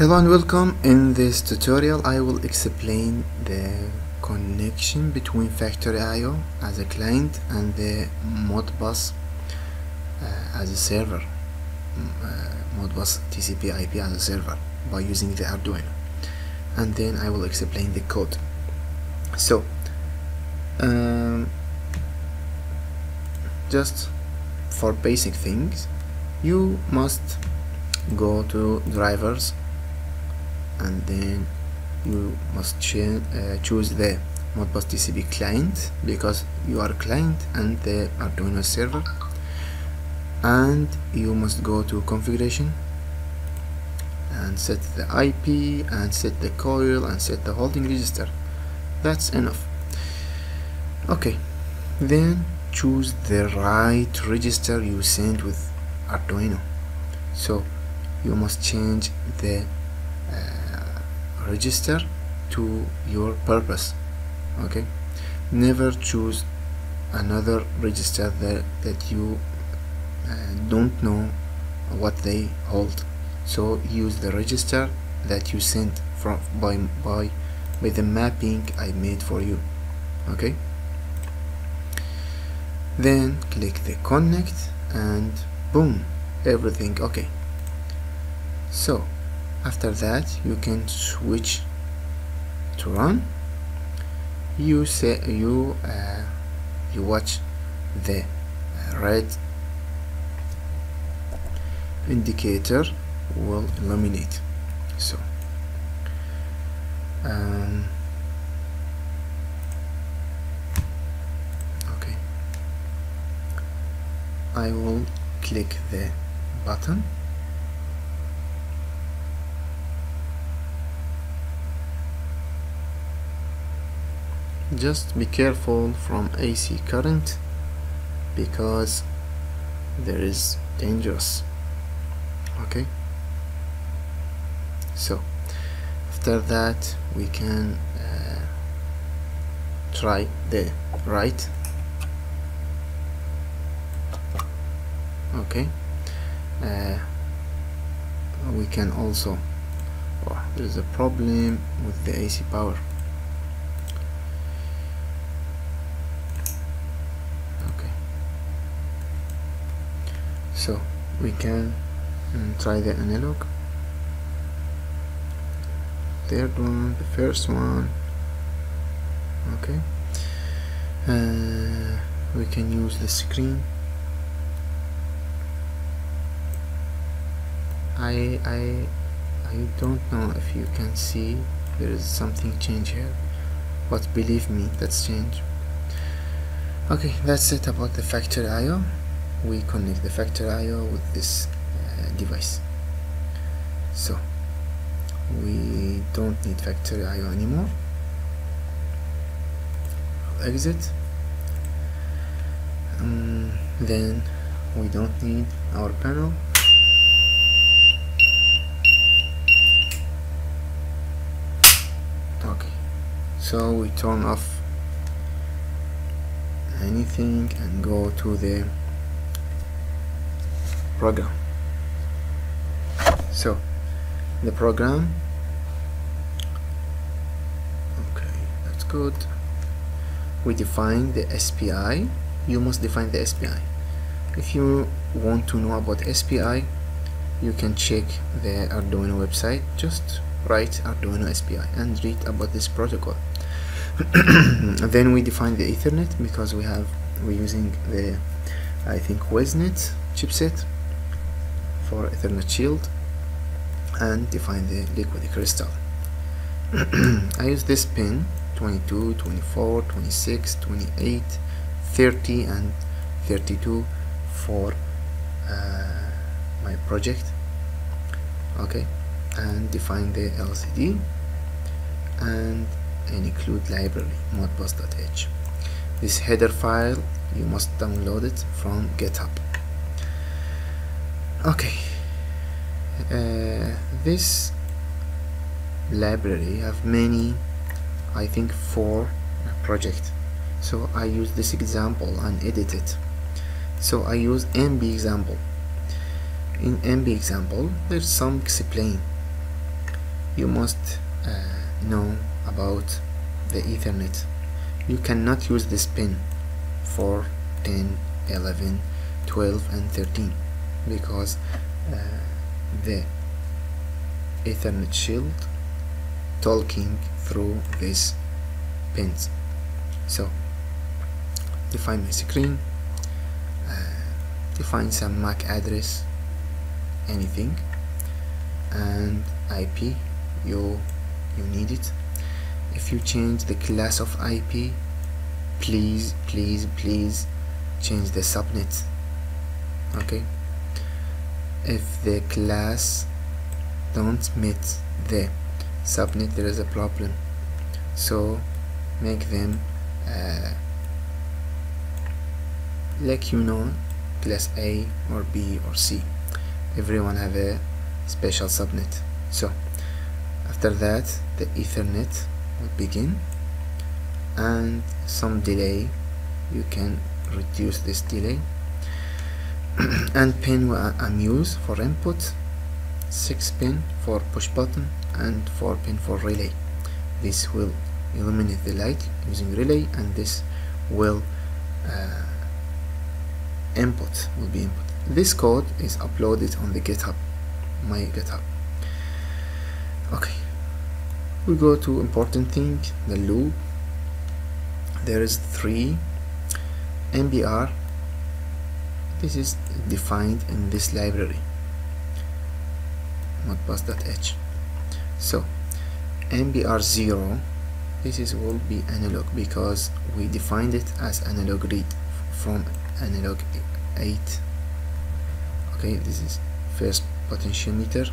Hello and welcome. In this tutorial I will explain the connection between Factory.io as a client and the Modbus uh, as a server. Mm, uh, Modbus TCP IP as a server by using the Arduino. And then I will explain the code. So um, just for basic things you must go to drivers and then you must ch uh, choose the Modbus TCP client because you are client and the Arduino server. And you must go to configuration and set the IP and set the coil and set the holding register. That's enough. Okay then choose the right register you send with Arduino. So you must change the uh, register to your purpose okay? Never choose another register that, that you uh, don't know what they hold. So use the register that you sent from by by by the mapping I made for you okay? Then click the connect and boom everything okay. So after that you can switch to run. You say you uh, you watch the red indicator will illuminate so um, okay. I will click the button just be careful from AC current because there is dangerous okay? So after that we can uh, try the right. Okay? Uh, we can also oh, there's a problem with the AC power okay so we can um, try the analog. Third one the first one. Okay. Uh, we can use the screen. I I I don't know if you can see there is something change here but believe me that's change. Okay that's it about the factory IO we connect the factory IO with this uh, device. So we don't need factory IO anymore. Exit. Um, then we don't need our panel. Okay. So we turn off anything and go to the program. So the program okay that's good. We define the SPI you must define the SPI if you want to know about SPI you can check the Arduino website. Just write Arduino SPI and read about this protocol. Then we define the Ethernet because we have we're using the I think WIZnet chipset for Ethernet shield and define the liquid crystal. I use this pin 22 24 26 28 30 and 32 for uh, my project. Okay and define the LCD and include library modbus.h this header file you must download it from github okay. Uh, this library have many I think four project so I use this example and edit it. So I use MB example. In MB example there's some explain. You must uh, know about the ethernet. You cannot use this pin for 10 11 12 and 13 because uh, the ethernet shield talking through these pins. So define my screen uh, define some MAC address anything and IP you you need it. If you change the class of IP please please please change the subnet. Okay if the class don't meet the subnet there is a problem. So make them uh, like you know class A or B or C. Everyone have a special subnet. So after that the ethernet will begin and some delay you can reduce this delay and pin I'm use for input 6 pin for push button and 4 pin for relay. This will illuminate the light using relay and this will uh, input will be input. This code is uploaded on the github my github. Okay. We go to important thing the loop. There is three mbr this is defined in this library. modbus.h so mbr0 this is will be analog because we defined it as analog read from analog 8 okay this is first potentiometer.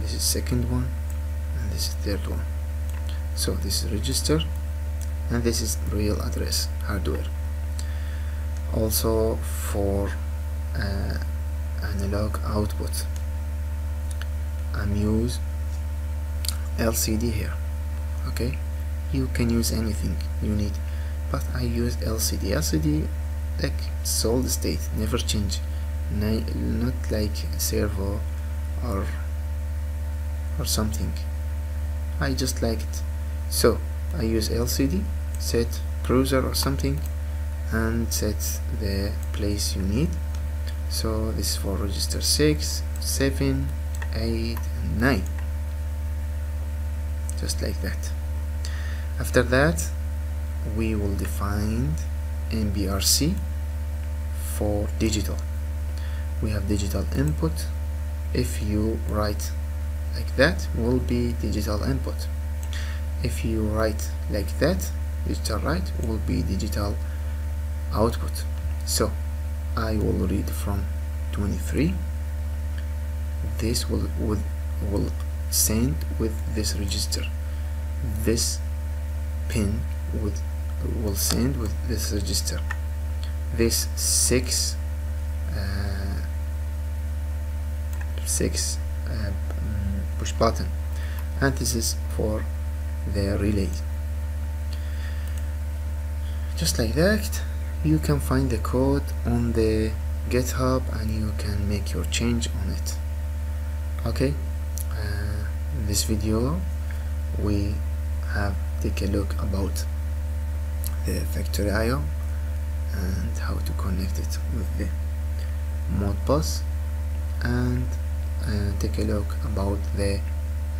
This is second one and this is third one. So this is register and this is real address hardware also for uh, analog output. I'm use LCD here okay? You can use anything you need but I use LCD LCD like solid state never change. Not like servo or or something. I just like it. So I use LCD set browser or something and set the place you need. So this is for register 6 7 8 and 9 just like that. After that we will define MBRC for digital. We have digital input. If you write like that will be digital input. If you write like that digital write will be digital output. So I will read from 23 this will will, will send with this register. This pin with will send with this register. This six uh, six uh, push button. And this is for the relay. Just like that you can find the code on the github and you can make your change on it. Okay uh, in this video we have take a look about the factory IO and how to connect it with the Modbus and uh, take a look about the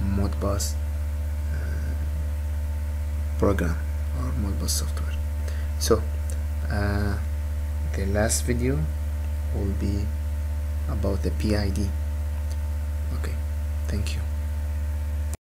Modbus uh, program or Modbus software. So uh, the last video will be about the PID okay thank you